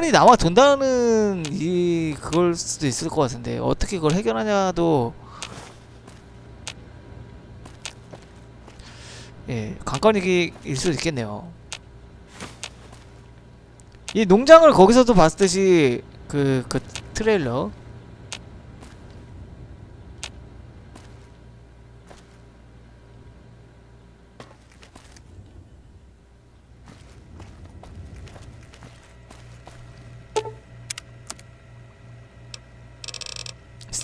관건이 남아 돈다는 이 그걸 수도 있을 것 같은데. 어떻게 그걸 해결하냐도. 예 관건이 일 수도 있겠네요. 이 농장을 거기서도 봤듯이 그그 트레일러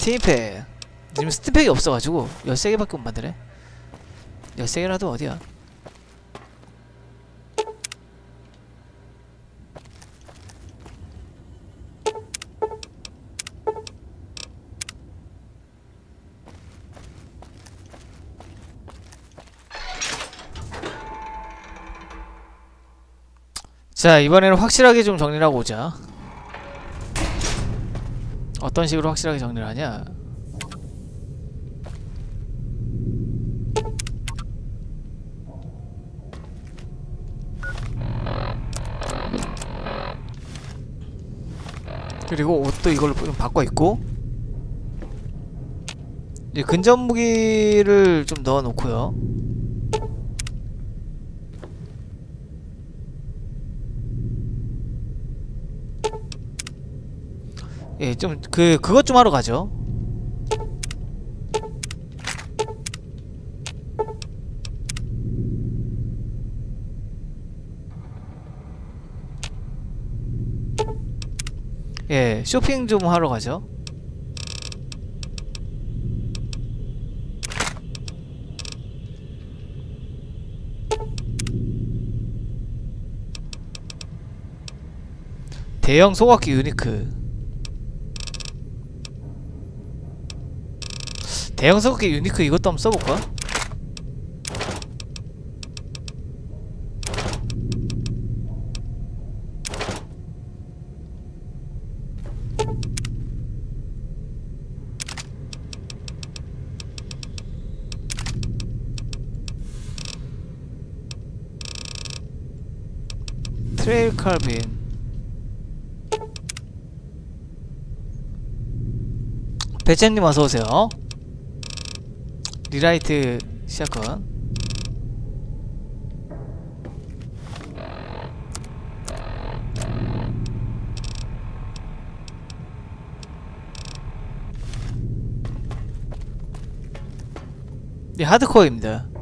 스팀팩 지금 스팀팩이 없어가지고 13개밖에 못 만드네. 13개라도 어디야? 자 이번에는 확실하게 좀 정리를 하고 오자 어떤 식으로 확실하게 정리를 하냐? 그리고 옷도 이걸로 좀 바꿔 입고. 이제 근접 무기를 좀 넣어 놓고요 예, 좀 그 그것 좀 하러 가죠. 예, 쇼핑 좀 하러 가죠. 대형 소각기 유니크 대형 소각기 유니크 이것도 한번 써볼까? 트레일 칼빈 배짱님 어서오세요 리라이트 시작건 네 하드코어입니다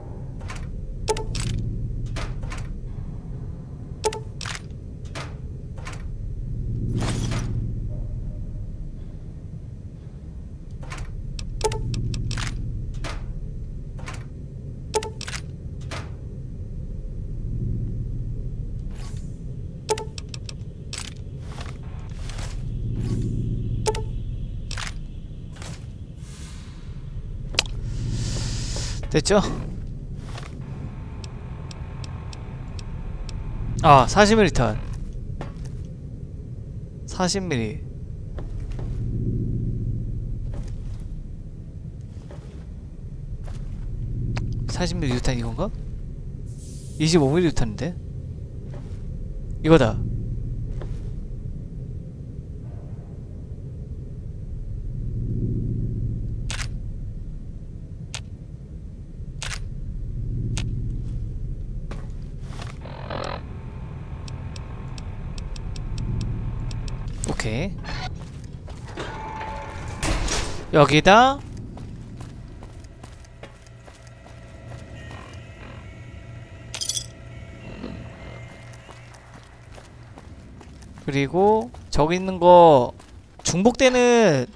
됐죠? 아 40ml 40ml 40ml 유탄 이건가? 25ml 유탄인데? 이거다 오케이. 여기다. 그리고 저기 있는 거 중복되는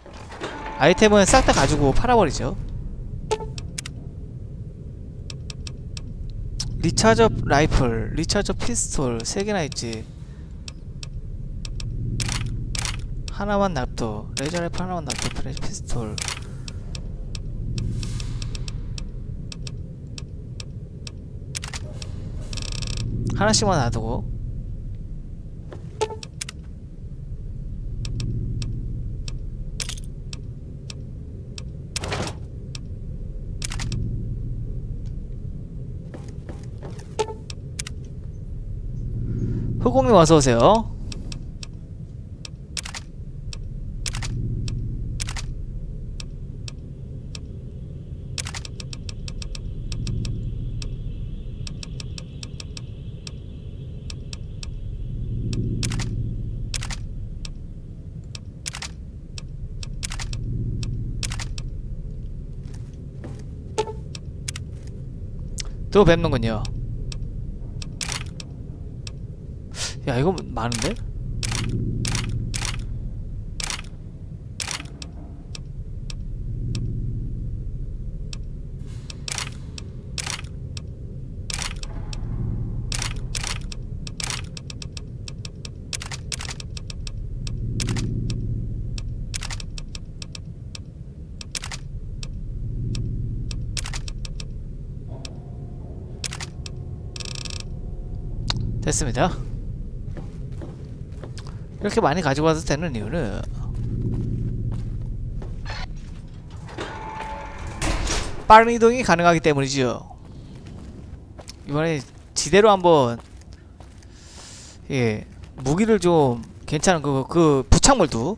아이템은 싹 다 가지고 팔아버리죠. 리차저 라이플, 리차저 피스톨 3개나 있지 하나만 납도 라이플 하나만 납도 프레시 피스톨. 하나씩만 놔두고. 흑공님 어서오세요 또 뵙는군요 야 이거 많은데? 됐습니다. 이렇게 많이 가지고 와도 되는 이유는 빠른 이동이 가능하기 때문이죠. 이번에 지대로 한번 예 무기를 좀 괜찮은 그, 그 부착물도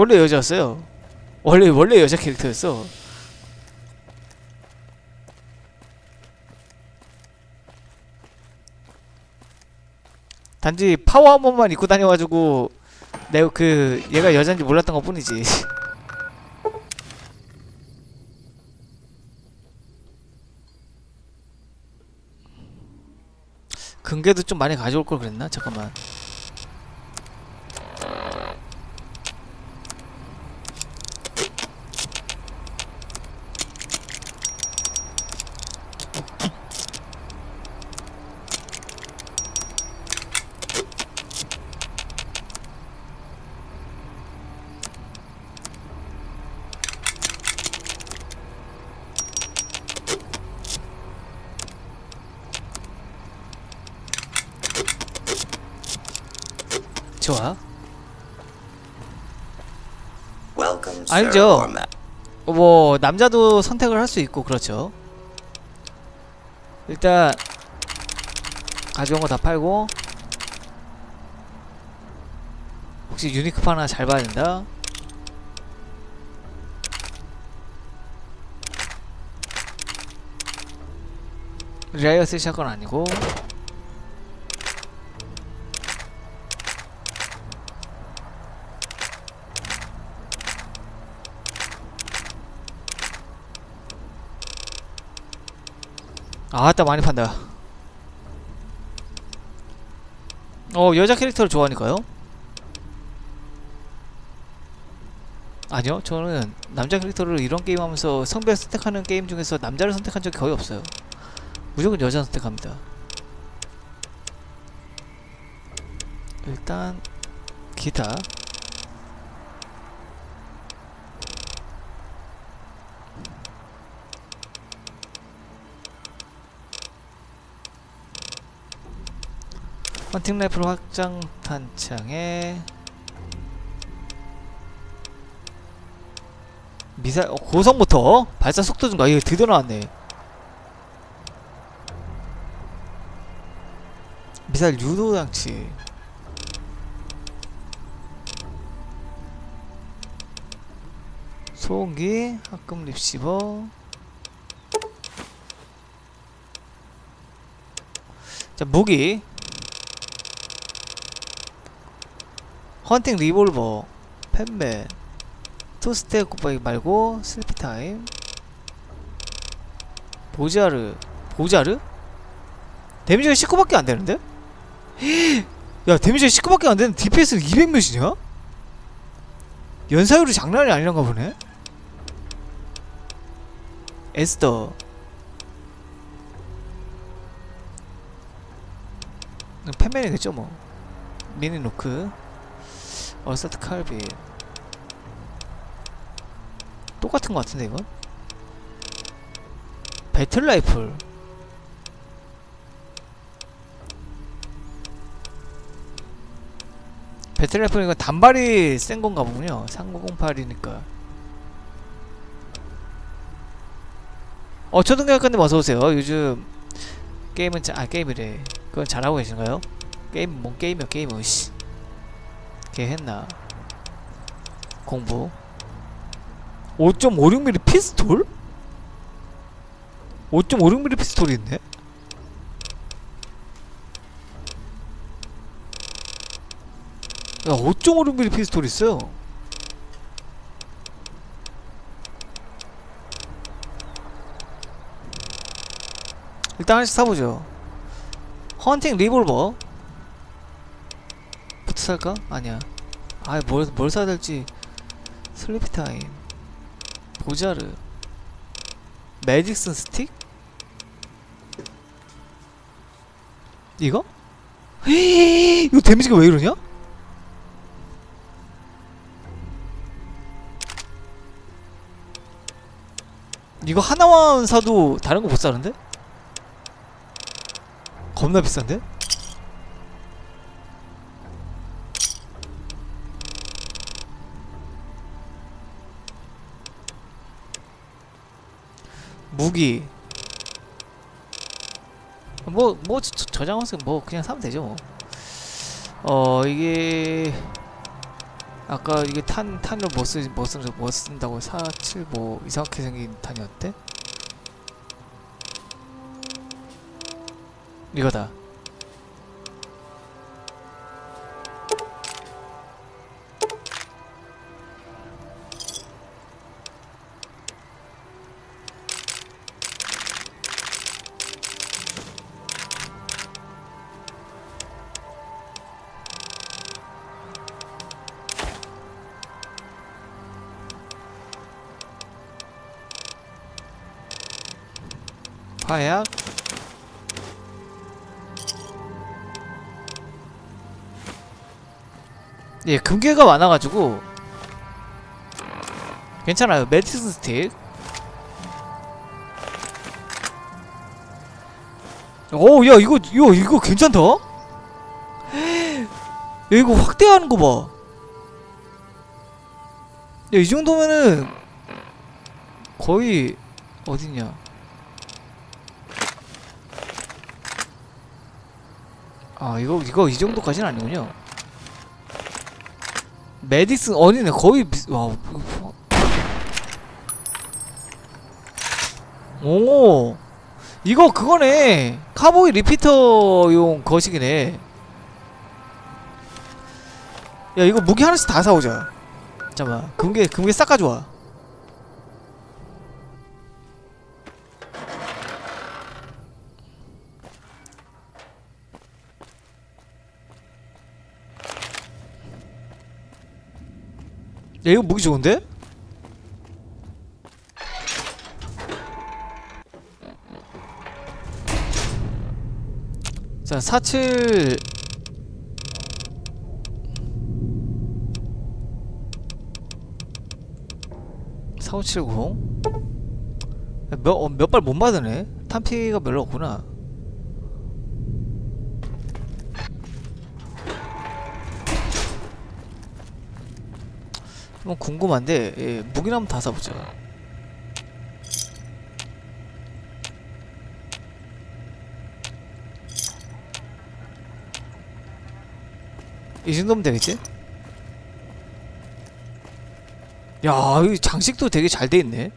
원래 여자였어요. 원래 원래 여자 캐릭터였어. 단지 파워 한 번만 입고 다녀가지고 내가 그 얘가 여자인지 몰랐던 것 뿐이지. 근개도 좀 많이 가져올 걸 그랬나? 잠깐만. 좋아. Cormac. 어, 뭐 남자도 선택을 할 수 있고 그렇죠. 일단 가져온 거 다 팔고 혹시 유니크판 하나 잘 봐야 된다. 리아이어스 샷건 아니고 아따 많이 판다. 어 여자 캐릭터를 좋아하니까요? 아니요 저는 남자 캐릭터를 이런 게임 하면서 성별 선택하는 게임 중에서 남자를 선택한 적이 거의 없어요. 무조건 여자 선택합니다. 일단 기타 헌팅 라이플 확장 탄창에 미사일 어, 고성 모터 발사 속도 증가. 이거 드디어 나왔네. 미사일 유도 장치. 소음기 합금 립시버. 자 무기 헌팅 리볼버 펜맨 투스텝 곱하기 말고 슬피타임 보자르 보자르? 데미지가 19밖에 안 되는데? 야 데미지가 19밖에 안 되는 DPS는 200 몇이냐? 연사율이 장난이 아니란가 보네? 에스더 펜맨이겠죠 뭐 미니노크 어서트 칼빈 똑같은 것 같은데 이건? 배틀 라이플. 배틀 라이플 이거 단발이 센 건가 보군요. 3908이니까. 어 초등학교님 어서오세요. 요즘 게임은 자, 아 게임이래. 그건 잘하고 계신가요? 게임 뭔 게임이야 게임은 씨. 걔 했나 공부 5.56mm 피스톨? 5.56mm 피스톨이 있네? 5.56mm 피스톨 있어요. 일단 하나씩 사보죠. Hunting Revolver. 살까? 아니야. 아, 뭘, 뭘 사야 될지. Sleepytime. Bozar. Medicine Stick? 이거? Hey, 이거 damage가 왜 이러냐? 이거 하나만 사도 다른 거 못 사는데? 겁나 비싼데? 무기 뭐, 뭐, 저- 저장원생 뭐, 그냥 사면 되죠, 뭐. 어, 이게, 아까 이게 탄, 탄을 뭐 쓰, 뭐 쓰, 뭐 쓴다고 475뭐 이상하게 생긴 탄이었대? 이거다. 화약. 예, 금괴가 많아가지고 괜찮아요. 메디슨 스틱. 오, 야 이거 이거 이거 괜찮다. 야 이거 확대하는 거 봐. 야 이 정도면은 거의 어딨냐? 아 이거 이거 이 정도까지는 아니군요. 메디슨 어니네 거의 비... 와. 오 이거 그거네 카보이 리피터용 거식이네. 야 이거 무기 하나씩 다 사오자. 잠깐만 금괴 금괴 싹 가져와. 야 이거 무기 좋은데? 자, 47 4570 몇, 어, 몇발못 맞으네? 탄피가 별로 없구나 뭐 궁금한데 예, 무기나 한번 다 사보자 이 정도면 되겠지? 야, 이 장식도 되게 잘 돼 있네.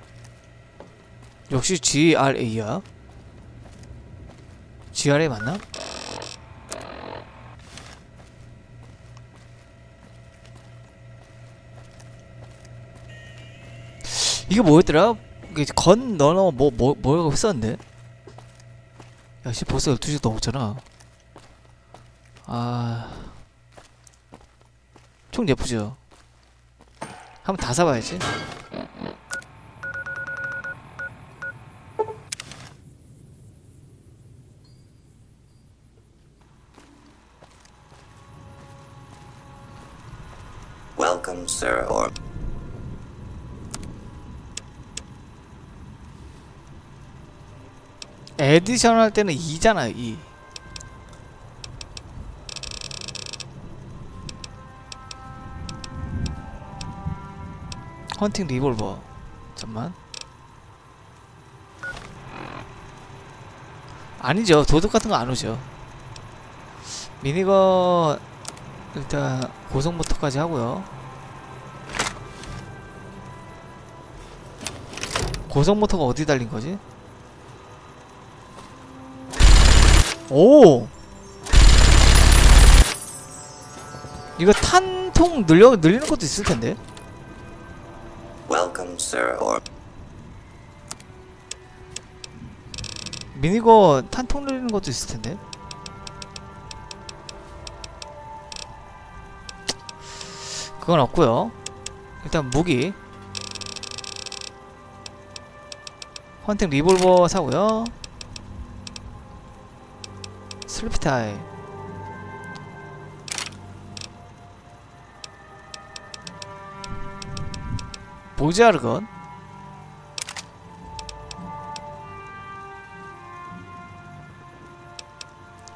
역시 GRA야. GRA 맞나? 이게 뭐였더라? 이게 건 너너 뭐 뭐 뭐라고 했었는데? 야 씨 벌써 12시 넘었잖아. 아. 총 예쁘죠? 한번 다 사봐야지. 에디션 할 때는 2잖아요, 2. 헌팅 리볼버. 잠만. 아니죠. 도둑 같은 거 안 오죠. 미니건 일단 고속모터까지 하고요. 고속모터가 어디 달린 거지? 오! 이거 탄통 늘려 늘리는 것도 있을 텐데. Welcome, sir. Or 미니건 탄통 늘리는 것도 있을 텐데. 그건 없고요. 일단 무기. 헌팅 리볼버 사고요. 슬리피 타임. 모자르건.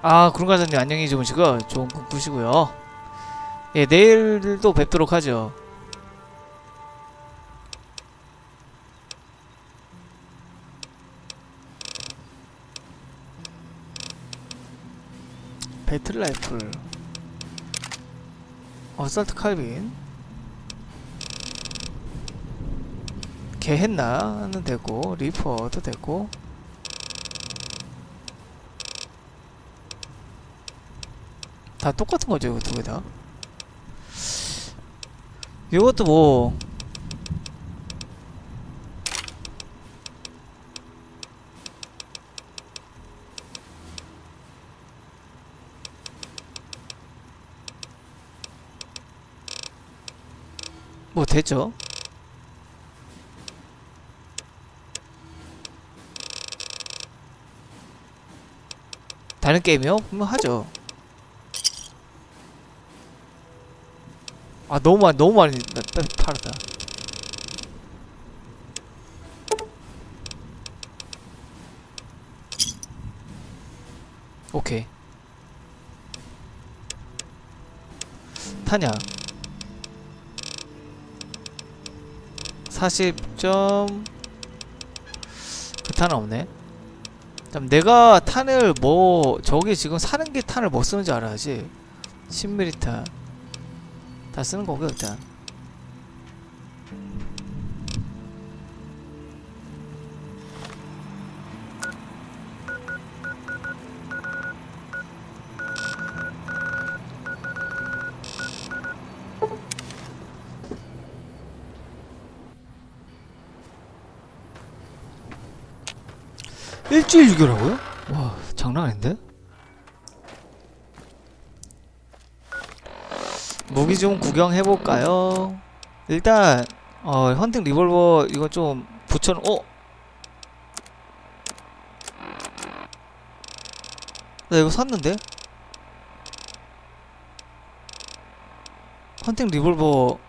아 구름가사님 안녕히 주무시고 좋은 꿈 꾸시고요 예 내일도 뵙도록 하죠 라이플 어설트 칼빈. 개 했나는 되고 리퍼도 되고. 다 똑같은 거죠, 이거 두 개 다. 이것도 뭐 뭐 됐죠? 다른 게임이요? 그럼 하죠. 아 너무 많이 너무 많이 팔았다. 오케이. 타냐? 40점 그 탄은 없네. 내가 탄을 뭐 저기 지금 사는 게 탄을 뭐 쓰는지 알아야지. 10mm 탄. 다 쓰는 거고요 일단 일주일 유교라고요? 와 장난 아닌데? 무기 좀 구경해볼까요? 일단 어 헌팅 리볼버 이거 좀 붙여놓.. 어? 나 이거 샀는데? 헌팅 리볼버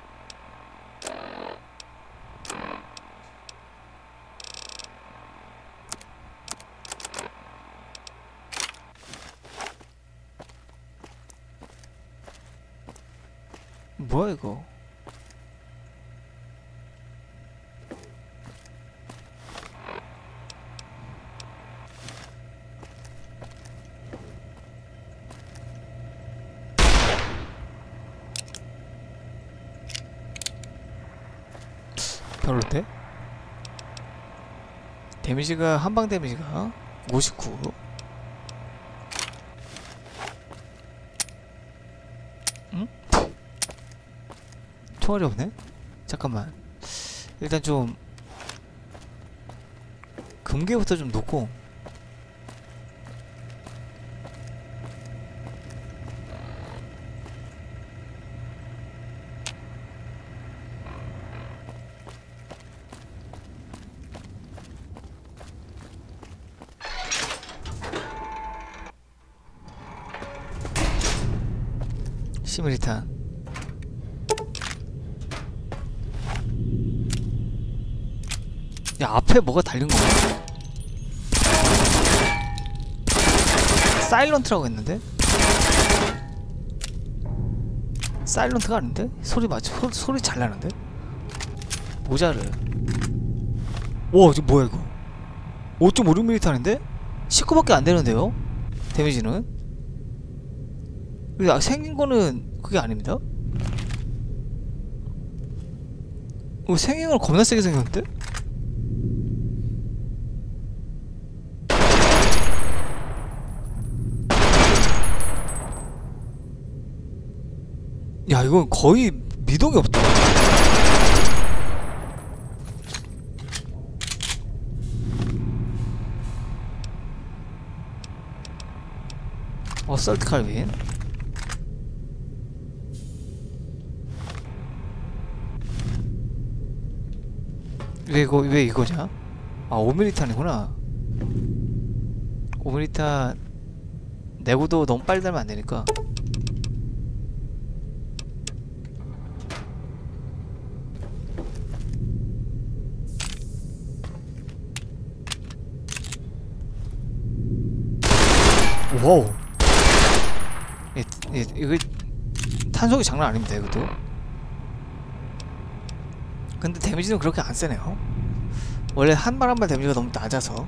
이거 별론데? 데미지가 한방 데미지가? 59 총알이 없네? 잠깐만. 일단 좀 금괴부터 좀 놓고. 시밀리탄 야 앞에 뭐가 달린 거야? 사일런트라고 했는데? 사일런트가 아닌데? 소리 맞지? 소, 소리 잘 나는데? 모자를 와 이거 뭐야 이거 5.56mm 하는데? 19밖에 안 되는데요? 데미지는? 이게 아, 생긴 거는 그게 아닙니다? 어, 생긴 건 겁나 세게 생겼는데? 이건 거의 미동이 없다. 어설트 칼빈. 왜 이거 왜 이거냐? 아 5mm탄이구나. 5mm탄 내구도 너무 빨리 달면 안 되니까 Wow. 예, 예, 이거 탄속이 장난 아닙니다 이것도. 근데 damage는 그렇게 안 세네요. 원래 한 발 한 발 damage가 너무 낮아서.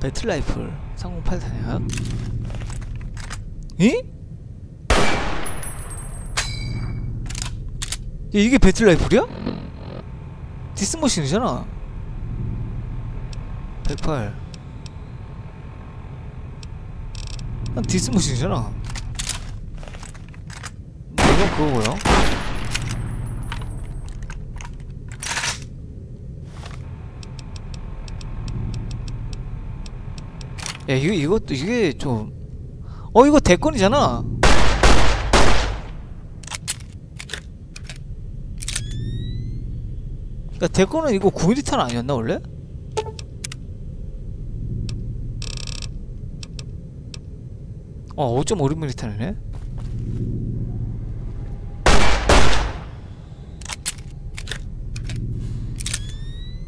Battle Rifle 308 탄약 이? 야, 이게 Battle Rifle이야? This Machine이잖아. 108 난 디스머신이잖아. 이건 그거고요 야 이거 이것도 이게 좀 어 이거 대권이잖아. 그니까 대권은 이거 9mm탄 아니었나 원래? 어 5.56mm탄이네?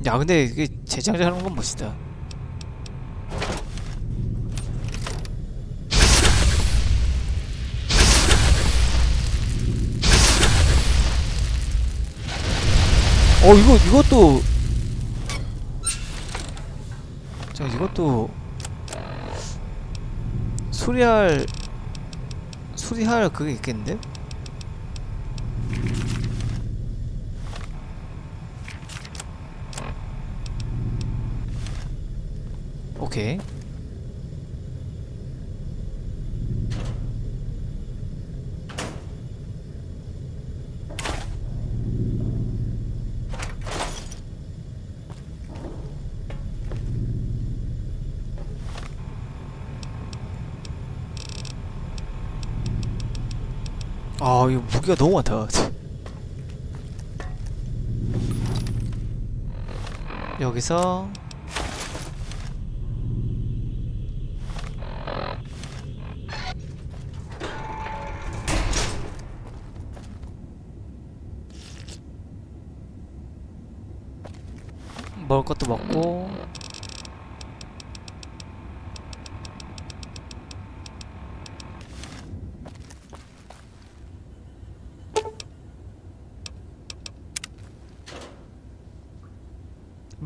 야 근데 이게 제작자하는 건 멋있다. 어 이거 이것도. 자 이것도 수리할 수리할 그게 있겠는데? 오케이 아 이거 무기가 너무 많다. 여기서 먹을 것도 먹고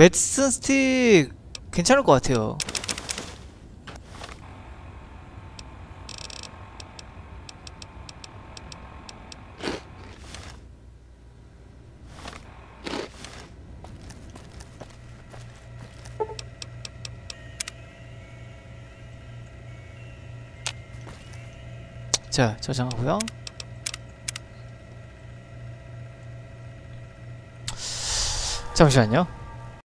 매트슨 스틱 괜찮을 것 같아요. 자, 저장하고요. 잠시만요.